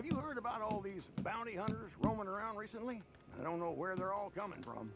have you heard about all these bounty hunters roaming around recently? I don't know where they're all coming from.